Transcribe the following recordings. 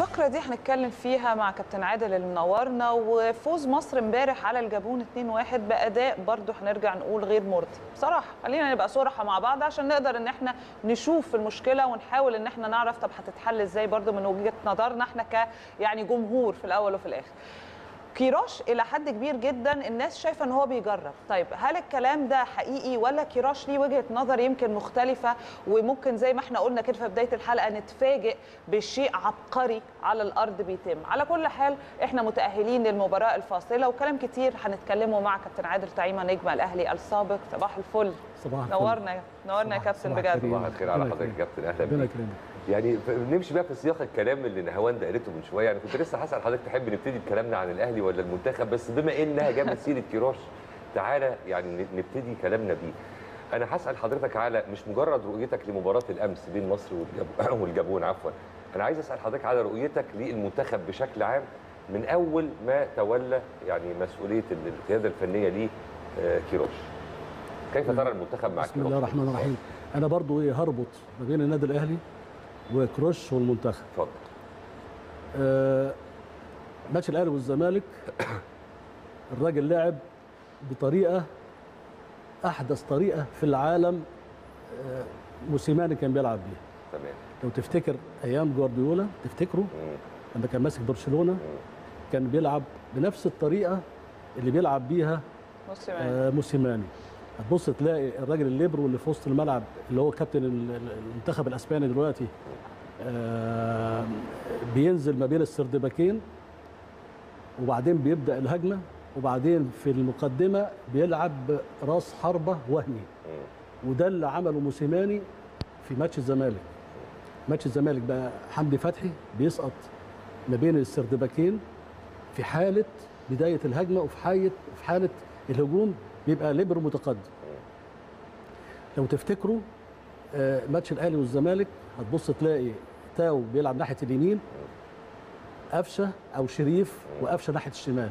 الفقرة دي هنتكلم فيها مع كابتن عادل اللي منورنا وفوز مصر امبارح على الجابون 2-1 بأداء برضه هنرجع نقول غير مرضي. بصراحة خلينا نبقى صراحة مع بعض عشان نقدر إن إحنا نشوف المشكلة ونحاول إن إحنا نعرف طب هتتحل إزاي برضه من وجهة نظرنا إحنا ك يعني جمهور في الأول وفي الآخر. كيروش إلى حد كبير جدا الناس شايفة إن هو بيجرب. طيب هل الكلام ده حقيقي ولا كيروش ليه وجهة نظر يمكن مختلفة؟ وممكن زي ما إحنا قلنا كده في بداية الحلقة نتفاجئ بشيء عبقري على الأرض بيتم. على كل حال إحنا متأهلين للمباراة الفاصلة وكلام كتير هنتكلمه مع كابتن عادل طعيمة نجم الأهلي السابق. صباح الفل. صباح الفل. نورنا نورنا يا كابتن بجد. صباح الخير على حضرتك يا. كابتن أهلا ربنا بيك. يكرمك. يعني نمشي بقى في سياق الكلام اللي نهاوند قالته من شوية. يعني كنت لسه هسأل حضرتك تحب نبتدي بكلامنا عن الأهلي ولا المنتخب؟ بس بما إنها جابت سيرة كيروش تعالى يعني نبتدي كلامنا بيه. أنا هسأل حضرتك على مش مجرد رؤيتك لمباراة الأمس بين مصر والجاب- والجابون عفوا. أنا عايز أسأل حضرتك على رؤيتك للمنتخب بشكل عام من أول ما تولى يعني مسؤولية ال- القيادة الفنية ليه آه، كيروش. كيف ترى المنتخب مع بسم كيروش؟ الله الرحمن الرحيم. أنا برضو إيه هربط ما بين النادي الأهلي وكروش والمنتخب اتفضل آه ماتش الأهلي والزمالك الراجل لعب بطريقة أحدث طريقة في العالم آه موسيماني كان بيلعب بيها. تمام. لو تفتكر أيام جوارديولا تفتكروا؟ مم. لما كان ماسك برشلونة كان بيلعب بنفس الطريقة اللي بيلعب بيها موسيماني. آه، موسيماني. هتبص تلاقي الراجل الليبرو اللي في وسط الملعب اللي هو كابتن ال- ال- المنتخب الأسباني دلوقتي آه، بينزل ما بين السردباكين وبعدين بيبدأ الهجمة وبعدين في المقدمة بيلعب راس حربة وهمي. وده اللي عمله موسيماني في ماتش الزمالك. ماتش الزمالك بقى حمدي فتحي بيسقط ما بين السردباكين في حالة بداية الهجمة وفي حاله في حالة الهجوم بيبقى ليبرو متقدم. لو تفتكروا آه، ماتش الأهلي والزمالك هتبص تلاقي تاو بيلعب ناحية اليمين قفشة أو شريف وقفشة ناحية الشمال.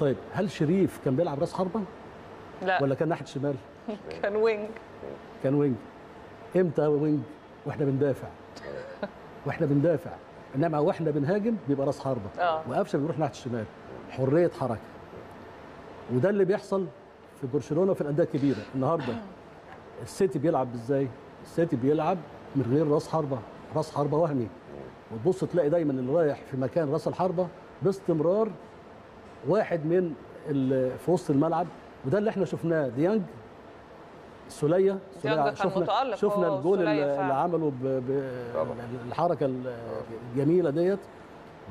طيب هل شريف كان بيلعب راس حربة؟ لا. ولا كان ناحية الشمال؟ كان wing. كان wing. إمتى wing؟ وإحنا بندافع. وإحنا بندافع. إنما وإحنا بنهاجم بيبقى راس حربة. آه. وقفشة بيروح ناحية الشمال. حرية حركة. وده اللي بيحصل في برشلونة وفي الأندية الكبيرة. النهارده السيتي بيلعب إزاي؟ السيتي بيلعب من غير راس حربة. راس حربة وهمي. وتبص تلاقي دايما اللي رايح في مكان راس الحربة باستمرار واحد من في وسط الملعب. وده اللي إحنا شفناه. ديانج سولية. ديانج كان شفنا شفنا الجول اللي عمله ب... ب... طبعا. الحركة الجميلة ديت.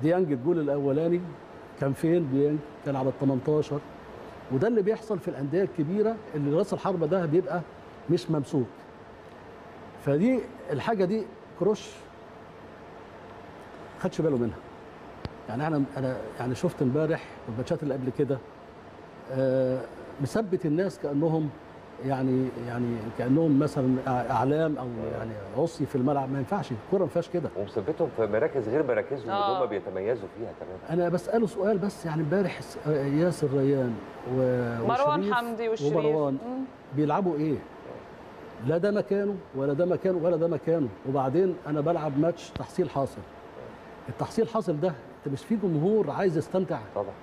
ديانج الجول الأولاني. كان فين ديانج كان على ال 18 وده اللي بيحصل في الأندية الكبيرة اللي رأس الحربة ده بيبقى مش ممسوك. فدي الحاجة دي كروش خدش باله منها. يعني أنا أنا يعني شفت إمبارح والماتشات اللي قبل كده آه، مثبت الناس كأنهم يعني يعني كأنهم مثلا إعلام أو يعني عصي في الملعب. ما ينفعش الكورة ما فيهاش كده. ومثبتهم في مراكز غير مراكزهم آه. اللي هم بيتميزوا فيها كمان أنا بسأله سؤال بس يعني امبارح ياسر ريان و- مروان وشريف حمدي والشريف ومروان. بيلعبوا إيه؟ لا ده مكانه ولا ده مكانه ولا ده مكانه. وبعدين أنا بلعب ماتش تحصيل حاصل. التحصيل حاصل ده أنت مش في جمهور عايز يستمتع. طبعا.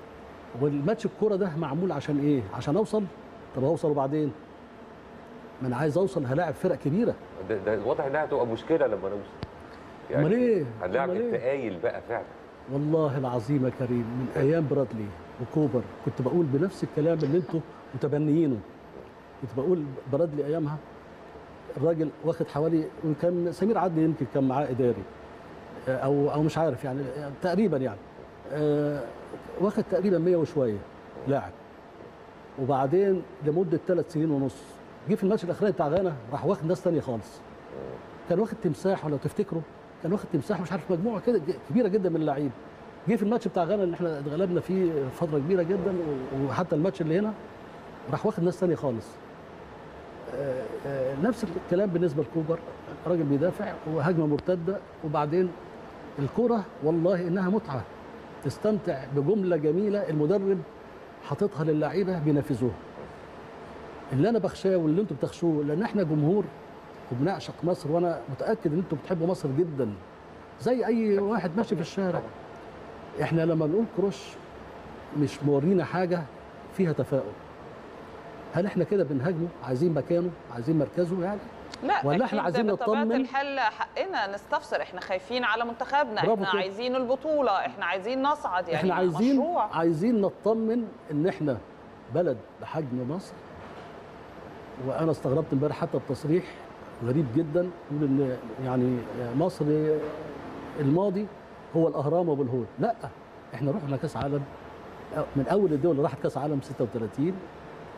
والماتش الكورة ده معمول عشان إيه؟ عشان أوصل؟ طب أوصل وبعدين؟ ما أنا عايز أوصل هلاعب فرق كبيرة. ده, ده الواضح إنها هتبقى مشكلة لما نوصل أمال إيه؟ هنلاعب إيه؟ التقايل بقى فعلا. والله العظيم يا كريم من أيام برادلي وكوبر كنت بقول بنفس الكلام اللي أنتوا متبنيينه. كنت بقول برادلي أيامها الراجل واخد حوالي وكان سمير عدلي يمكن كان معاه إداري. آه، أو أو مش عارف يعني يعني تقريبا يعني. آه، واخد تقريبا 100 وشوية لاعب. وبعدين لمدة ثلاث سنين ونص جه في الماتش الاخراني بتاع غانا راح واخد ناس ثانية خالص. كان واخد تمساح ولو تفتكروا كان واخد تمساح مش عارف مجموعة كده كبيرة جدا من اللعيبه جه في الماتش بتاع غانا اللي إحنا اتغلبنا فيه فترة كبيرة جدا وحتى الماتش اللي هنا راح واخد ناس ثانية خالص. آه، آه، نفس الكلام بالنسبة لكوبر راجل بيدافع وهجمة مرتدة وبعدين الكرة والله إنها متعة. تستمتع بجملة جميلة المدرب حاططها للعيبة بينفذوها. اللي أنا بخشاه واللي أنتم بتخشوه لأن إحنا جمهور وبنعشق مصر وأنا متأكد إن أنتم بتحبوا مصر جدا. زي أي واحد ماشي في الشارع. إحنا لما بنقول كروش مش مورينا حاجة فيها تفاؤل. هل إحنا كده بنهاجمه؟ عايزين مكانه؟ عايزين مركزه يعني؟ لا ولا إحنا عايزين نطمن؟ الحال حقنا نستفسر. إحنا خايفين على منتخبنا. إحنا كده. عايزين البطولة. إحنا عايزين نصعد يعني إحنا عايزين مشروع عايزين نطمن إن إحنا بلد بحجم مصر. وأنا استغربت امبارح حتى التصريح غريب جدا يقول إن يعني مصر الماضي هو الأهرام وابو الهول لا إحنا رحنا كأس عالم من أول الدول اللي راحت كأس عالم 36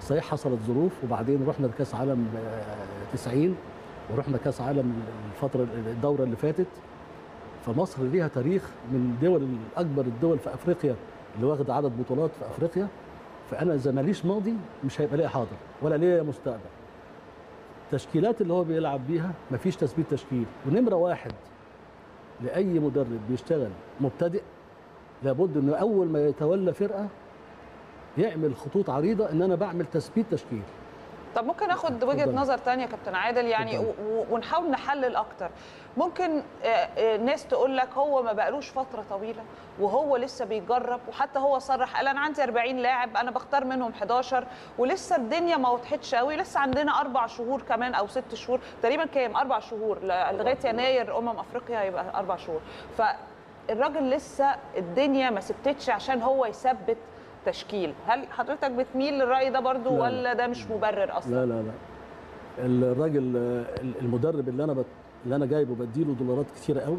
صحيح حصلت ظروف وبعدين رحنا لكأس عالم آه، 90 ورحنا كأس عالم الفترة الدورة اللي فاتت. فمصر ليها تاريخ من دول اكبر الدول في أفريقيا اللي واخد عدد بطولات في أفريقيا. فأنا إذا ماليش ماضي مش هيبقى ليا حاضر ولا ليا مستقبل. التشكيلات اللي هو بيلعب بيها مفيش تثبيت تشكيل. ونمرة واحد لأي مدرب بيشتغل مبتدئ لابد إنه أول ما يتولى فرقة يعمل خطوط عريضة إن أنا بعمل تثبيت تشكيل. طب ممكن آخد وجهة. نظر يا كابتن عادل؟ يعني ونحاول نحلل أكتر. ممكن آه، آه، ناس تقول لك هو ما بقالوش فترة طويلة وهو لسه بيجرب وحتى هو صرح قال أنا عندي 40 لاعب أنا بختار منهم 11 ولسه الدنيا ما وضحتش قوي لسه عندنا أربع شهور كمان أو ست شهور تقريبا كام؟ أربع شهور لغاية يناير أمم أفريقيا هيبقى أربع شهور. فالراجل لسه الدنيا ما سبتتش عشان هو يثبت تشكيل هل حضرتك بتميل للرأي ده برضو لا، لا. ولا ده مش مبرر أصلا؟ لا لا لا. الراجل آه، المدرب اللي أنا بت... اللي أنا جايبه بديله دولارات كتيرة قوي.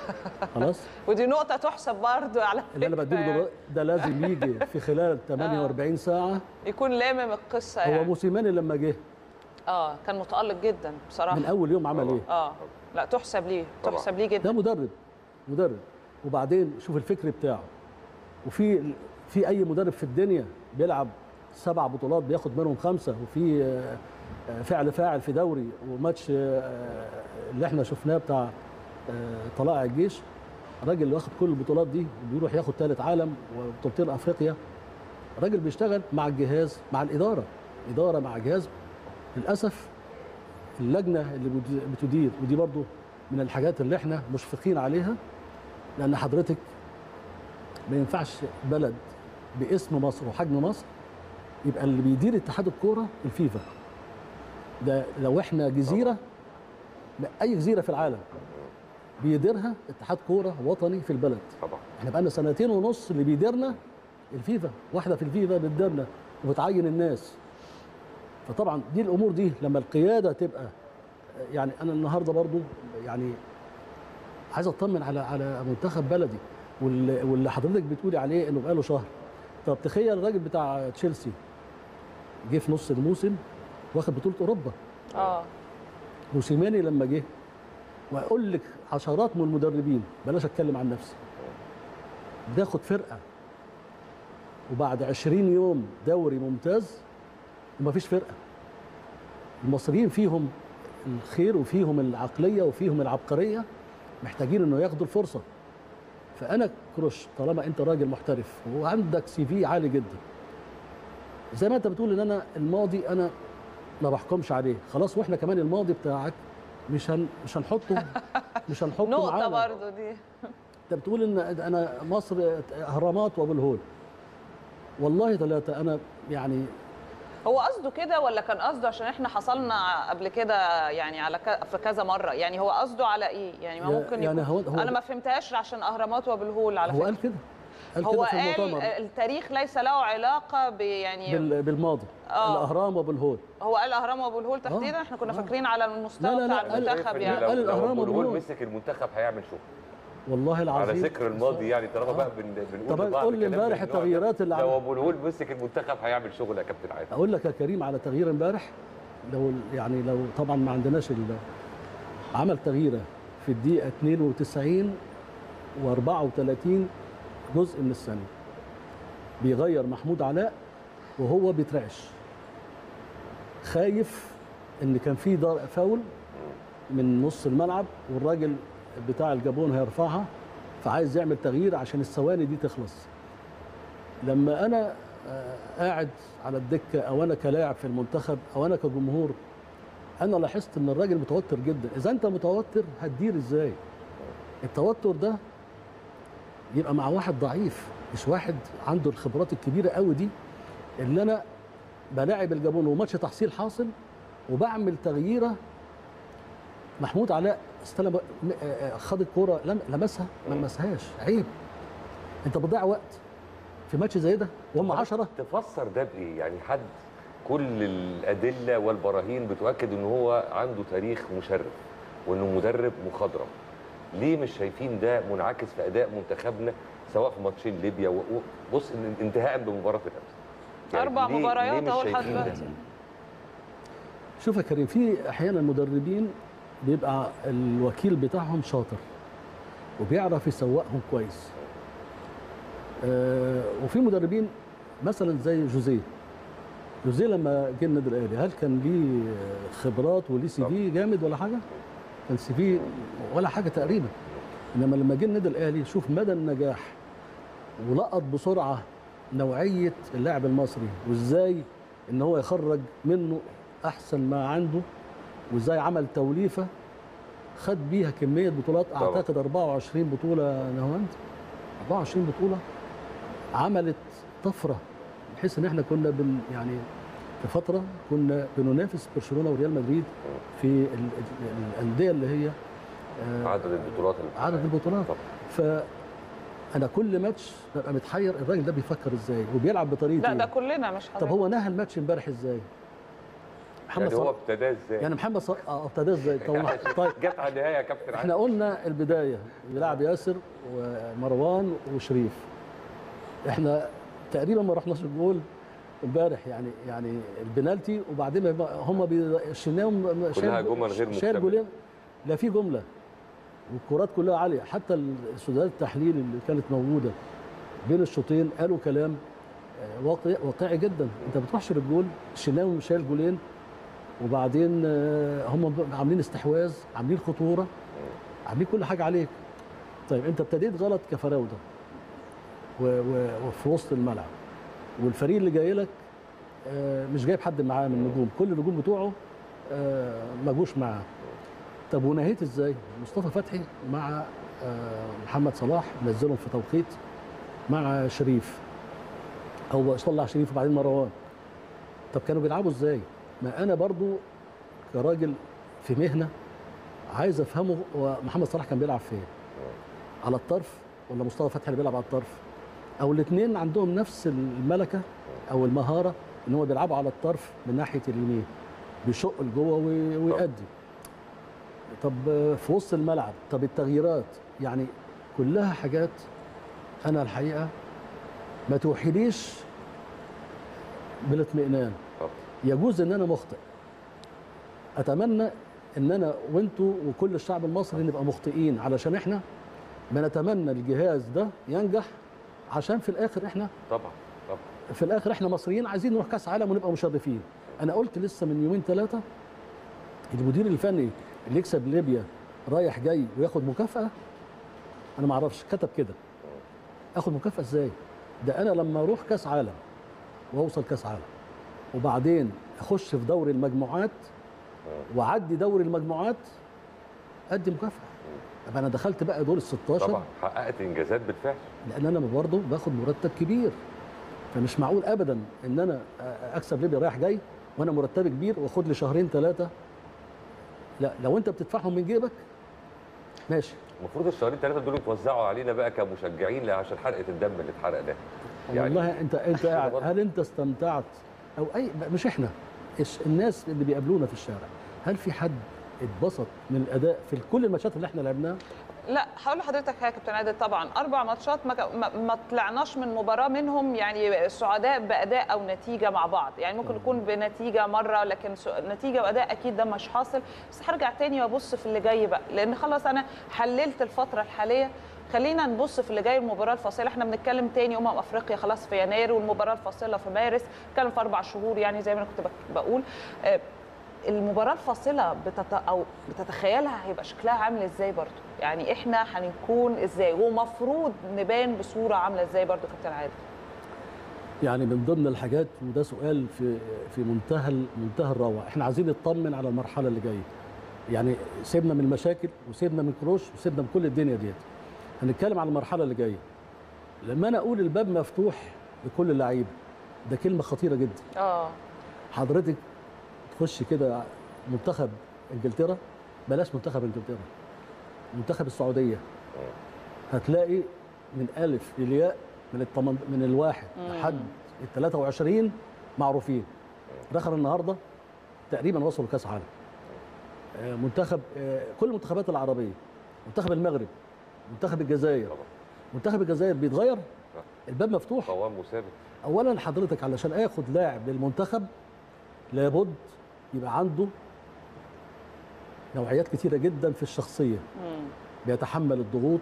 خلاص. ودي نقطة تحسب برضو على اللي أنا بديله. دولارات ده لازم يجي في خلال 48 ساعة. يكون لامم القصة هو يعني. موسيماني لما جه. آه كان متألق جدا بصراحة. من أول يوم عمل إيه؟ آه لا تحسب ليه. تحسب ليه ده جدا مدرب مدرب. وبعدين شوف الفكر بتاعه. وفي في أي مدرب في الدنيا بيلعب سبع بطولات بياخد منهم خمسة وفي آه، فعل فاعل في دوري وماتش آه، اللي إحنا شفناه بتاع آه، طلائع الجيش. راجل اللي واخد كل البطولات دي وبيروح ياخد ثالث عالم وبطولتين أفريقيا. راجل بيشتغل مع الجهاز مع الإدارة إدارة مع جهاز. للأسف اللجنة اللي بت- بتدير ودي برضو من الحاجات اللي إحنا مشفقين عليها لأن حضرتك ما ينفعش بلد باسم مصر وحجم مصر يبقى اللي بيدير اتحاد الكورة الفيفا. ده لو إحنا جزيرة أي جزيرة في العالم بيديرها اتحاد كورة وطني في البلد. طبعا. إحنا بقالنا سنتين ونص اللي بيديرنا الفيفا واحدة في الفيفا بتديرنا وبتعين الناس. فطبعا دي الأمور دي لما القيادة تبقى يعني أنا النهارده برضو يعني عايز أطمن على على منتخب بلدي واللي حضرتك بتقولي عليه إنه بقاله شهر. طب تخيل الراجل بتاع تشيلسي جه في نص الموسم واخد بطولة أوروبا. آه. موسيماني لما جه وأقول لك عشرات من المدربين بلاش أتكلم عن نفسي. بياخد فرقة وبعد 20 يوم دوري ممتاز ومفيش فرقة. المصريين فيهم الخير وفيهم العقلية وفيهم العبقرية محتاجين إنه ياخدوا الفرصة. فأنا كروش طالما أنت راجل محترف وعندك سي في عالي جدا زي ما أنت بتقول إن أنا الماضي أنا ما بحكمش عليه. خلاص وإحنا كمان الماضي بتاعك مش هن مش هنحطه مش هنحطه نقطة معانا. برضو دي. أنت بتقول إن أنا مصر أهرامات وأبو الهول. والله ثلاثة أنا يعني هو قصده كده ولا كان قصده؟ عشان إحنا حصلنا قبل كده يعني على ك... في كذا مرة. يعني هو قصده على إيه؟ يعني ما ممكن يعني يكون هو- هو- أنا ما فهمتهاش عشان أهرامات وابو على هو فكرة. قال كده. قال هو كده في قال المؤتمر التاريخ ليس له علاقة ب يعني بال- بالماضي. آه. الأهرام وابو الهول هو قال اهرام وابو الهول تحديدا إحنا كنا آه. فاكرين على المستوى بتاع المنتخب يعني قال لو الأهرام أبو الهول والهول. مسك المنتخب هيعمل شغل. والله العظيم على ذكر الماضي يعني طالما آه. بقى بن- بنقول طب قول لي امبارح. التغييرات اللي لو أبو الهول مسك المنتخب هيعمل شغل يا كابتن عادل أقول لك يا كريم على تغيير امبارح لو يعني لو طبعا ما عندناش عمل تغييره في الدقيقة 92 و34 جزء من الثانية بيغير محمود علاء وهو بيترعش خايف إن كان في فاول من نص الملعب والراجل بتاع الجابون هيرفعها فعايز يعمل تغيير عشان الثواني دي تخلص. لما أنا آه، قاعد على الدكة أو أنا كلاعب في المنتخب أو أنا كجمهور أنا لاحظت إن الراجل متوتر جدا. إذا أنت متوتر هتدير إزاي؟ التوتر ده يبقى مع واحد ضعيف مش واحد عنده الخبرات الكبيرة قوي دي اللي أنا بلاعب الجابون وماتش تحصيل حاصل وبعمل تغييرة محمود علاء استلم آه، آه، خد الكورة لم- لمسها ما لمسهاش عيب انت بتضيع وقت في ماتش زي ده وهم 10 تفسر ده بإيه؟ يعني حد كل الأدلة والبراهين بتؤكد إن هو عنده تاريخ مشرف وإنه مدرب مخضرم. ليه مش شايفين ده منعكس في أداء منتخبنا سواء في ماتشين ليبيا و- بص انتهاء بمباراة الأمس. أربع ليه- ليه مباريات اهو لحد؟ دلوقتي شوف يا كريم في أحيانا مدربين بيبقى الوكيل بتاعهم شاطر وبيعرف يسوقهم كويس. آه وفي مدربين مثلا زي جوزيه. جوزيه لما جه النادي الأهلي هل كان ليه خبرات وليه CV جامد ولا حاجة؟ كان CV ولا حاجة تقريبا. إنما لما جه النادي الأهلي شوف مدى النجاح ولقط بسرعة نوعية اللاعب المصري وإزاي إن هو يخرج منه أحسن ما عنده. وإزاي عمل توليفة خد بيها كمية بطولات طبعا. أعتقد 24 بطولة نهاوند 24 بطولة عملت طفرة بحيث إن إحنا كنا بن يعني في فترة كنا بننافس برشلونة وريال مدريد في ال- ال- الأندية اللي هي آه، عدد البطولات عدد البطولات طبعا. فانا كل ماتش ببقى متحير الراجل ده بيفكر إزاي وبيلعب بطريقة لا ده إيه؟ كلنا مش طب حضرتك هو نهى الماتش امبارح إزاي؟ محمد يعني هو ابتداه إزاي؟ يعني محمد صلاح آه ابتدى إزاي؟ طيب. جت على النهايه يا كابتن إحنا قلنا البداية بيلعب ياسر ومروان وشريف. إحنا تقريبا ما رحناش الجول امبارح يعني يعني البنالتي وبعدين هم الشناوي كلها جمل غير مكتملة. جولين. لا في جملة. والكرات كلها عالية. حتى السودانات التحليل اللي كانت موجودة بين الشوطين قالوا كلام آه، واقعي جدا. أنت ما بتروحش للجول الشناوي شايل جولين وبعدين آه، هم عاملين استحواذ عاملين خطورة عاملين كل حاجة عليك. طيب انت ابتديت غلط كفراوده وفي وسط الملعب. والفريق اللي جاي لك آه، مش جايب حد معاه من النجوم. كل النجوم بتوعه آه، ما جوش معاه. طب ونهيت إزاي؟ مصطفى فتحي مع محمد صلاح نزلهم في توقيت مع شريف. أو طلع شريف وبعدين مروان. طب كانوا بيلعبوا إزاي؟ ما أنا برضو كراجل في مهنة عايز أفهمه هو محمد صلاح كان بيلعب فين. على الطرف ولا مصطفى فتحي اللي بيلعب على الطرف؟ أو الاثنين عندهم نفس الملكة أو المهارة إن هو بيلعبوا على الطرف من ناحية اليمين بيشق لجوه وي- ويأدي. طب في وسط الملعب طب التغييرات؟ يعني كلها حاجات أنا الحقيقة ما توحيليش بالاطمئنان. يجوز إن أنا مخطئ. أتمنى إن أنا وانتوا وكل الشعب المصري نبقى مخطئين علشان إحنا بنتمنى الجهاز ده ينجح عشان في الآخر إحنا طبعا طبعا. في الآخر إحنا مصريين عايزين نروح كأس عالم ونبقى مشرفين. أنا قلت لسه من يومين ثلاثة المدير الفني اللي يكسب ليبيا رايح جاي وياخد مكافأة أنا ما أعرفش كتب كده. آخد مكافأة إزاي؟ ده أنا لما أروح كأس عالم وأوصل كأس عالم. وبعدين اخش في دوري المجموعات واعدي دوري المجموعات ادي مكافاه يبقى أنا دخلت بقى دور ال 16 طبعا حققت إنجازات بالفعل. لأن أنا برضه باخد مرتب كبير. فمش معقول ابدا إن أنا أكسب ليبيا رايح جاي وأنا مرتبي كبير وأخد لي شهرين ثلاثة لا لو أنت بتدفعهم من جيبك ماشي. المفروض الشهرين ثلاثة دول يتوزعوا علينا بقى كمشجعين عشان حرقه الدم اللي اتحرق ده. يعني والله أنت أنت. هل أنت استمتعت أو أي مش إحنا الناس اللي بيقابلونا في الشارع. هل في حد اتبسط من الأداء في كل الماتشات اللي إحنا لعبناها؟ لا هقول لحضرتك حاجة يا كابتن عادل. طبعا أربع ماتشات ما, ما, طلعناش من مباراة منهم يعني سعداء بأداء أو نتيجة مع بعض. يعني ممكن يكون بنتيجة مرة لكن نتيجة وأداء أكيد ده مش حاصل. بس هرجع تاني وأبص في اللي جاي بقى. لأن خلاص أنا حللت الفترة الحالية. خلينا نبص في اللي جاي المباراة الفاصلة. إحنا بنتكلم تاني أمم أفريقيا خلاص في يناير والمباراة الفاصلة في مارس. بنتكلم في أربع شهور يعني زي ما أنا كنت بقول. آه، المباراة الفاصلة بتت... أو بتتخيلها هيبقى شكلها عامل إزاي برضو؟ يعني إحنا هنكون إزاي؟ ومفروض نبان بصورة عاملة إزاي برضو كابتن عادل؟ يعني من ضمن الحاجات وده سؤال في في منتهى منتهى الروعة. إحنا عايزين نطمن على المرحلة اللي جاية. يعني سيبنا من المشاكل وسيبنا من كروش وسيبنا من كل الدنيا ديت. هنتكلم على المرحلة اللي جاية. لما أنا أقول الباب مفتوح لكل اللعيبة ده كلمة خطيرة جدا. آه. حضرتك تخش كده منتخب إنجلترا بلاش منتخب إنجلترا منتخب السعودية. هتلاقي من ألف للياء من التمن من الواحد لحد ال 23 معروفين. دخل النهارده تقريبا وصلوا كأس عالم. آه، منتخب آه، كل المنتخبات العربية منتخب المغرب منتخب الجزائر. طبعا. منتخب الجزائر بيتغير؟ الباب مفتوح. قوام وثابت اولا حضرتك علشان أخد لاعب للمنتخب لابد يبقى عنده نوعيات كتيرة جدا في الشخصية. مم. بيتحمل الضغوط.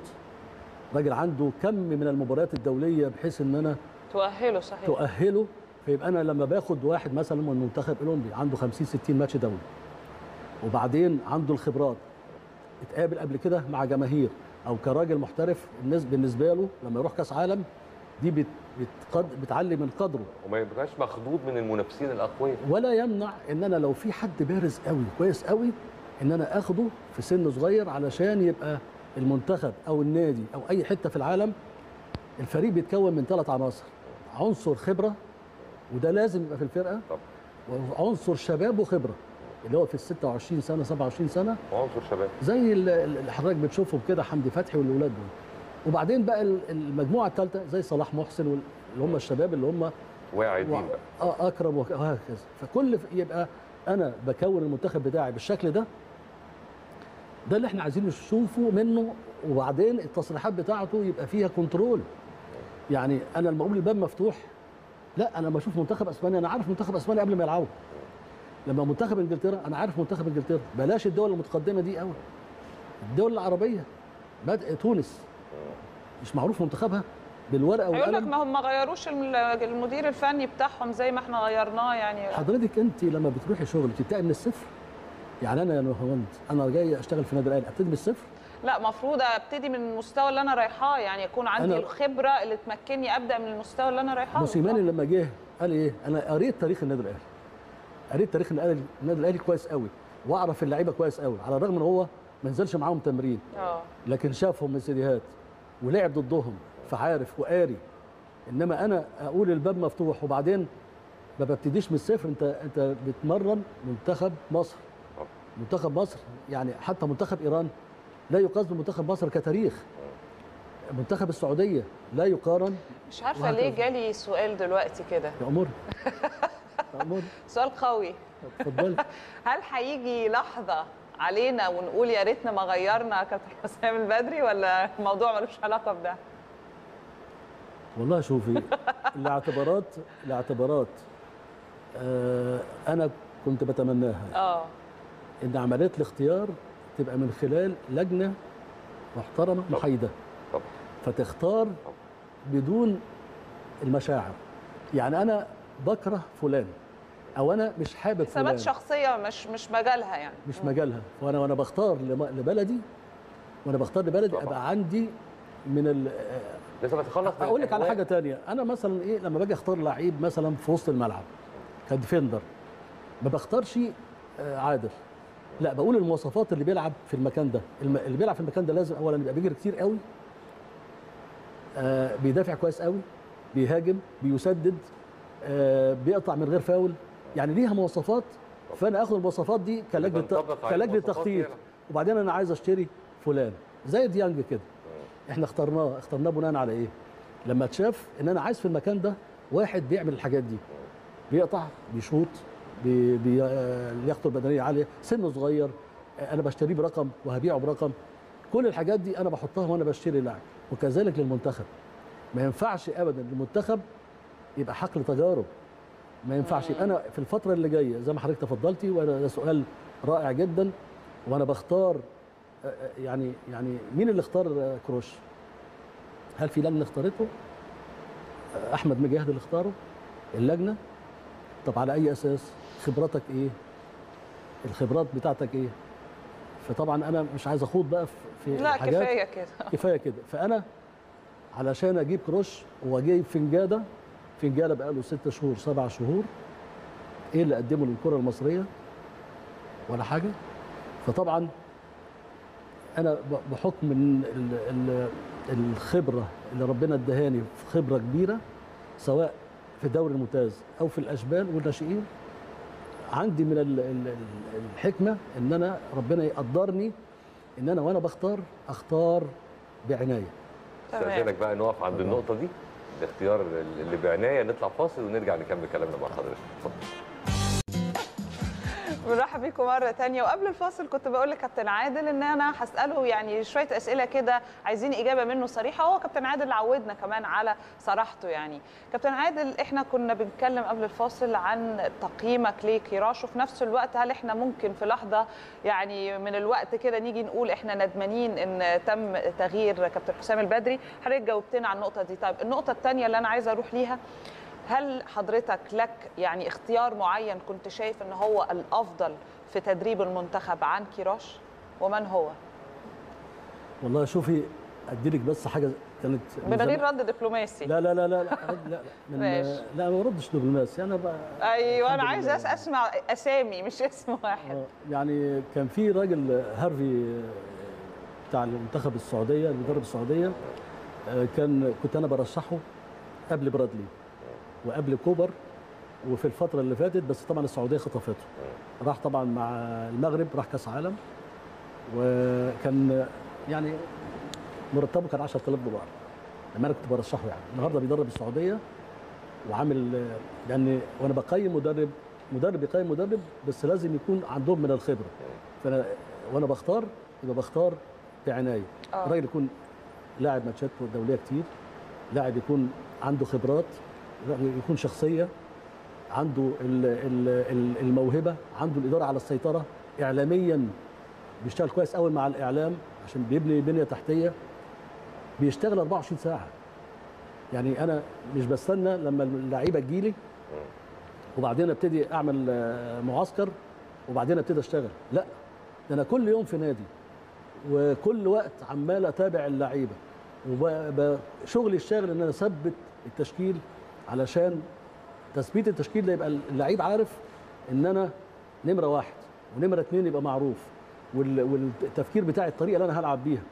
راجل عنده كم من المباريات الدولية بحيث إن أنا تؤهله صحيح. تؤهله؟ فيبقى أنا لما باخد واحد مثلا من المنتخب الاولمبي عنده 50 60 ماتش دولي. وبعدين عنده الخبرات. اتقابل قبل كده مع جماهير. أو كراجل محترف الناس بالنسبة له لما يروح كأس عالم دي بت بتقد بتعلي من قدره. وما يبقاش مخضوض من المنافسين الأقوياء. ولا يمنع إن أنا لو في حد بارز قوي كويس قوي إن أنا آخده في سن صغير علشان يبقى المنتخب أو النادي أو أي حتة في العالم الفريق بيتكون من ثلاث عناصر. عنصر خبرة وده لازم يبقى في الفرقة طب. وعنصر شباب وخبرة. اللي هو في ال 26 سنة 27 سنة. وعنصر شباب. زي ال- ال- اللي حضرتك بتشوفهم كده حمدي فتحي والولاد دول. وبعدين بقى ال- المجموعة الثالثه زي صلاح محسن اللي هم الشباب اللي هم واعدين و- بقى. آه، اكرم وك- وهكذا. فكل يبقى أنا بكون المنتخب بتاعي بالشكل ده. ده اللي إحنا عايزين نشوفه منه وبعدين التصريحات بتاعته يبقى فيها control. يعني أنا لما أقول الباب مفتوح لا أنا لما أشوف منتخب أسبانيا أنا عارف منتخب أسبانيا قبل ما يلعبوا. لما منتخب انجلترا أنا عارف منتخب انجلترا. بلاش الدول المتقدمة دي قوي الدول العربية بدء تونس. مش معروف منتخبها بالورقة هيقول لك والقلم. ما هم ما غيروش الم- المدير الفني بتاعهم زي ما إحنا غيرناه يعني. حضرتك أنت لما بتروحي شغل بتبداي من الصفر؟ يعني أنا يا نهاوند أنا جاي أشتغل في نادي الأهلي أبتدي من الصفر؟ لا مفروض أبتدي من المستوى اللي أنا رايحاه يعني. يكون عندي الخبرة اللي تمكنني أبدأ من المستوى اللي أنا رايحاه. موسيماني لما جه قال إيه؟ أنا قريت تاريخ النادي الأهلي. قريت تاريخ النادي النادي الأهلي كويس قوي وأعرف اللعيبة كويس قوي على الرغم إن هو ما نزلش معاهم تمرين آه. لكن شافهم من سيديهات ولعب ضدهم فعارف وقاري. إنما أنا أقول الباب مفتوح وبعدين ما ببتديش من الصفر. انت أنت بتمرن منتخب مصر. منتخب مصر يعني حتى منتخب إيران لا يقاس بمنتخب مصر كتاريخ. منتخب السعودية لا يقارن. مش عارفة. ليه جالي سؤال دلوقتي كده. يا أمور. سؤال قوي. اتفضلي. هل هيجي لحظة علينا ونقول يا ريتنا ما غيرنا كابتن حسام البدري ولا الموضوع ملوش علاقة بده؟ والله شوفي الاعتبارات الاعتبارات آه أنا كنت بتمناها. آه. إن عملية الاختيار تبقى من خلال لجنة محترمة. محايدة. طبعا فتختار بدون المشاعر. يعني أنا بكره فلان. أو أنا مش حابب فلان. حسابات شخصية مش مش مجالها يعني. مش مجالها. وأنا وأنا بختار لبلدي وأنا بختار لبلدي طبعا. أبقى عندي من ال لازم اتخلص من أقول لك على. حاجة تانية. أنا مثلا إيه لما باجي أختار لعيب مثلا في وسط الملعب كديفندر ما بختارش آه، عادل. لا بقول المواصفات اللي بيلعب في المكان ده. الم- اللي بيلعب في المكان ده لازم اولا يبقى بيجري كتير قوي آه، بيدافع كويس قوي بيهاجم بيسدد آه، بيقطع من غير فاول. يعني ليها مواصفات فأنا آخد المواصفات دي كلجنة كلجنة تخطيط. دي. وبعدين أنا عايز أشتري فلان. زي ديانج كده. إحنا اخترناه اخترناه بناء على إيه؟ لما اتشاف إن أنا عايز في المكان ده واحد بيعمل الحاجات دي. بيقطع بيشوط بي بي آه، لياقته البدنيه عالية. سنه صغير آه، أنا بشتريه برقم وهبيعه برقم. كل الحاجات دي أنا بحطها وأنا بشتري لاعب. وكذلك للمنتخب. ما ينفعش ابدا المنتخب يبقى حقل تجارب. ما ينفعش أنا في الفترة اللي جاية زي ما حضرتك تفضلتي وأنا ده سؤال رائع جدا وأنا بختار آه، آه، يعني يعني مين اللي اختار كروش؟ هل في لجنة اختارته؟ آه، أحمد مجاهد اللي اختاره؟ اللجنة؟ طب على أي أساس؟ خبرتك إيه؟ الخبرات بتاعتك إيه؟ فطبعا أنا مش عايز أخوض بقى في- في لا حاجات كفاية كده كفاية كده فأنا علشان أجيب كروش وأجيب فنجادة فنجاده بقاله ست شهور سبع شهور. إيه اللي قدمه للكرة المصرية؟ ولا حاجة. فطبعا أنا بحكم ال- الخبرة اللي ربنا ادهاني خبرة كبيرة سواء في الدوري الممتاز أو في الأشبال والناشئين عندي من ال- ال- ال- الحكمة إن أنا ربنا يقدرني إن أنا وأنا بختار أختار بعناية. استاذنك بقى نقف عند النقطة دي. الاختيار اللي بعناية نطلع فاصل ونرجع نكمل كلامنا مع حضرتك. اتفضل. بنرحب بيكم مرة تانية. وقبل الفاصل كنت بقول لكابتن عادل إن أنا هسأله يعني شوية أسئلة كده عايزين إجابة منه صريحة. هو كابتن عادل عودنا كمان على صراحته يعني. كابتن عادل إحنا كنا بنتكلم قبل الفاصل عن تقييمك لكيراش وفي نفس الوقت هل إحنا ممكن في لحظة يعني من الوقت كده نيجي نقول إحنا ندمانين إن تم تغيير كابتن حسام البدري؟ حضرتك جاوبتنا على النقطة دي. طيب النقطة الثانية اللي أنا عايزة أروح ليها هل حضرتك لك يعني اختيار معين كنت شايف إن هو الأفضل في تدريب المنتخب عن كيروش ومن هو والله شوفي أديلك بس حاجة كانت من غير. رد دبلوماسي لا لا لا لا لا لا, من. لا ما بردش دبلوماسي أنا بقى أيوه أنا. أس- أسمع أسامي مش اسم واحد آه، يعني كان في راجل هارفي آه، بتاع المنتخب السعودية المدرب السعودية آه، كان كنت أنا برشحه قبل برادلي وقبل كوبر وفي الفترة اللي فاتت بس طبعا السعودية خطفته. راح طبعا مع المغرب راح كأس عالم. وكان يعني مرتبه كان 10000 دولار. لما أنا كنت برشحه يعني. النهارده بيدرب السعودية وعامل لأن وأنا بقيم مدرب مدرب يقيم مدرب بس لازم يكون عندهم من الخبرة. فأنا وأنا بختار يبقى بختار بعنايه آه. الراجل يكون لاعب ماتشات دولية كتير لاعب يكون عنده خبرات يكون شخصية عنده ال- ال- ال- الموهبة عنده الإدارة على السيطرة اعلاميا بيشتغل كويس قوي مع الإعلام عشان بيبني بنية تحتية بيشتغل 24 ساعة. يعني أنا مش بستنى لما اللعيبة تجيلي وبعدين أبتدي أعمل معسكر وبعدين أبتدي أشتغل. لا ده أنا كل يوم في نادي وكل وقت عمال أتابع اللعيبة وشغلي الشاغل إن أنا أثبت التشكيل علشان تثبيت التشكيل ده يبقى اللعيب عارف إن أنا نمرة واحد ونمرة اتنين يبقى معروف وال- والتفكير بتاعي الطريقة اللي أنا هلعب بيها.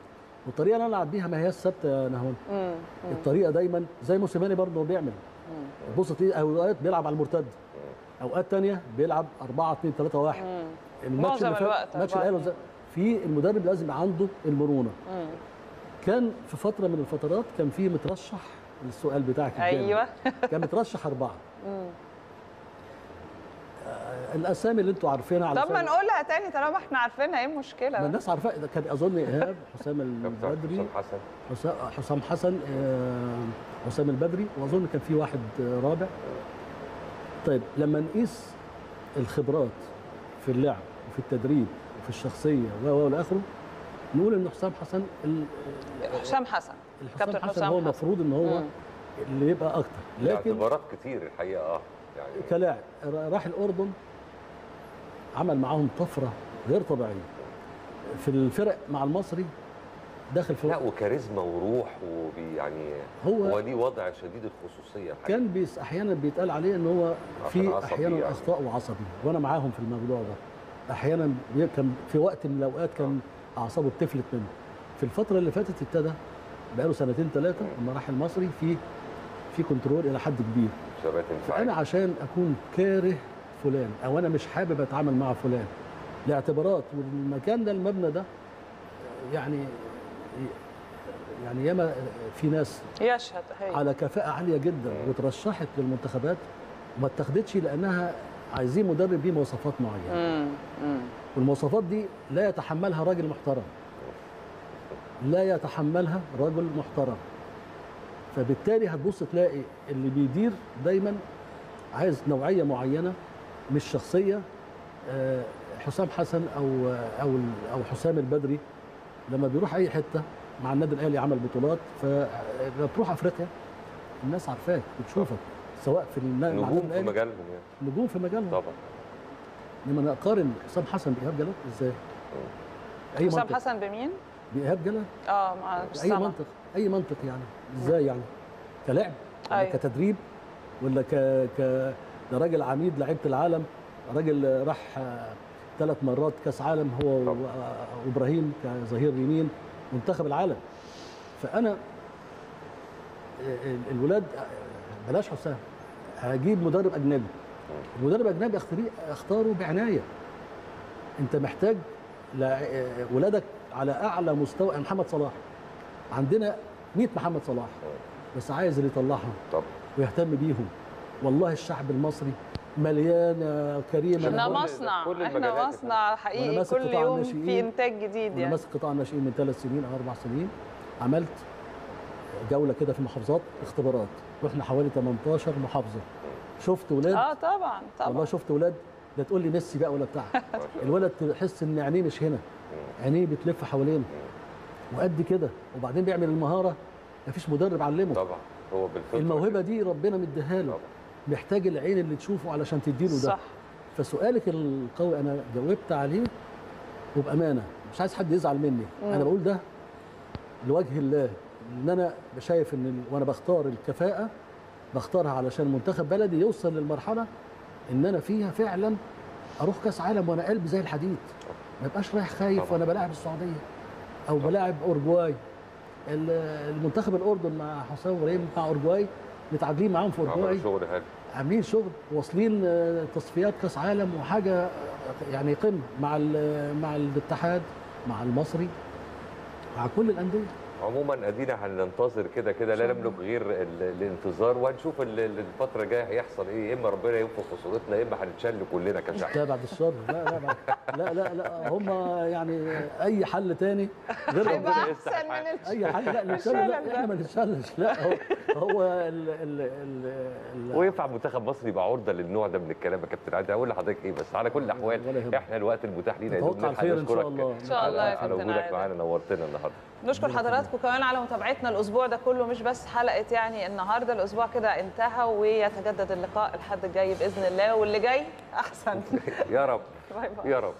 والطريقة اللي أنا هلعب بيها ما هي ثابتة يا نهوان. الطريقة دايما زي موسيماني برضه بيعمل. بص أوقات بيلعب على المرتد أوقات تانية بيلعب 4 2 3 1 مم. الماتش اللي فات ماتش 4 الاهلي في المدرب لازم عنده المرونة. مم. كان في فترة من الفترات كان في مترشح السؤال بتاعك. أيوه. كان مترشح أربعة. آه، الأسامي اللي أنتوا عارفينها على طب ما نقولها تاني طالما إحنا عارفينها إيه المشكلة؟ ما الناس عارفاه ده كان أظن إيهاب حسام البدري. حسام حسن. حسام حسام حسن آه، حسام البدري. وأظن كان في واحد آه، رابع. طيب لما نقيس الخبرات في اللعب وفي التدريب وفي الشخصية و و إلى اخره نقول إن حسام حسن ال- حسام حسن. الحسام كابتن حسن حسام هو حسن. المفروض إن هو مم. اللي يبقى أكتر. لكن اعتبارات كتير الحقيقة آه. يعني كلاعب راح الأردن عمل معاهم طفرة غير طبيعية. في الفرق مع المصري داخل في لا وكاريزما وروح وبي يعني هو- هو ليه وضع شديد الخصوصية الحقيقة. كان بيس أحيانا بيتقال عليه إن هو في عصبي أحيانا يعني. أخطاء وعصبي وأنا معاهم في الموضوع ده. أحيانا كان في وقت من الأوقات كان أعصابه بتفلت منه في الفترة اللي فاتت ابتدى بقاله سنتين ثلاثة لما راح المصري في في control إلى حد كبير فأنا عشان أكون كاره فلان أو أنا مش حابب أتعامل مع فلان لاعتبارات والمكان ده المبنى ده يعني يعني ياما في ناس يشهد هي على كفاءة عالية جدا وترشحت للمنتخبات وما اتخذتش لأنها عايزين مدرب بيه مواصفات. مم. والمواصفات دي لا يتحملها راجل محترم. لا يتحملها رجل محترم. فبالتالي هتبص تلاقي اللي بيدير دايما عايز نوعية معينة مش شخصية آه، حسام حسن أو أو أو حسام البدري. لما بيروح أي حتة مع النادي الأهلي عمل بطولات فلما بتروح أفريقيا الناس عارفاك بتشوفك سواء في النا- مع نجوم النادي في مجالهم يعني. نجوم في مجالهم. طبعا. لما أنا أقارن حسام حسن بإيهاب جلال إزاي؟ أي حسام منطق حسن بمين؟ بإيهاب جلال آه مع أي. منطق أي منطق يعني إزاي يعني؟ كلاعب ولا أيوة. كتدريب ولا ك ك ده راجل عميد لعيبة العالم راجل راح آه، ثلاث مرات كأس عالم هو. وابراهيم كظهير يمين منتخب العالم فأنا ال- الولاد بلاش حسام هجيب مدرب أجنبي المدرب اختاري- أختاره بعناية. أنت محتاج لا- ولادك على أعلى مستوى. يعني محمد صلاح. عندنا 100 محمد صلاح. بس عايز اللي يطلعهم طب. ويهتم بيهم. والله الشعب المصري مليان يا كريم. كل- إحنا كل مصنع. المجالات إحنا مصنع حقيقي. كل يوم. في إنتاج جديد يعني. ماسك قطاع الناشئين من ثلاث سنين أو أربع سنين. عملت جولة كده في المحافظات اختبارات. رحنا حوالي 18 محافظة. شفت ولاد؟ آه طبعا والله طبعا شفت ولاد؟ لا تقول لي ميسي بقى ولا بتاع. الولد تحس إن عينيه مش هنا. عينيه بتلف حوالينه وقد كده. وبعدين بيعمل المهارة. مفيش مدرب علمه. طبعا. هو بالفطرة. الموهبة. دي ربنا مديها له. محتاج العين اللي تشوفه علشان تديله ده. صح. فسؤالك القوي أنا جاوبت عليه وبأمانة. مش عايز حد يزعل مني. أنا بقول ده لوجه الله. إن أنا شايف إن وأنا بختار الكفاءة بختارها علشان منتخب بلدي يوصل للمرحلة إن أنا فيها فعلا أروح كأس عالم وأنا قلبي زي الحديد. ما يبقاش رايح خايف طبعا. وأنا بلاعب السعودية أو بلاعب اورجواي ال- المنتخب الأردن مع حسام إبراهيم مع اورجواي متعادلين معاهم في اورجواي شغل حلو. عاملين شغل واصلين آه، تصفيات كأس عالم وحاجة آه، يعني قمة مع مع الاتحاد مع المصري مع كل الأندية. عموما أدينا هننتظر كده كده لا نملك غير ال- الانتظار وهنشوف ال- ال- الفترة الجاية هيحصل إيه يا إما ربنا ينفخ في صورتنا يا إما هنتشل كلنا كشعب. لا بعد الشر. لا لا بعد لا لا لا. هم يعني أي حل تاني غير هيبقى ربنا أحسن من أي حل؟ لا نتشل. لا. إحنا ما نتشلش. لا هو هو ال ال ال ال وينفع منتخب مصر يبقى عرضة للنوع ده من الكلام يا كابتن عادل؟ أقول لحضرتك إيه بس على كل الأحوال. إحنا الوقت المتاح لينا يا دوب نلحق الخير إن شاء نشكرك. الله. إن شاء الله يا على على كابتن وجودك عادل. معانا نورتنا النهارده. نشكر حضراتكم كمان على متابعتنا الأسبوع ده كله. مش بس حلقة يعني النهارده الأسبوع كده انتهى ويتجدد اللقاء الحد الجاي بإذن الله واللي جاي أحسن. يا رب. باي باي. يا رب.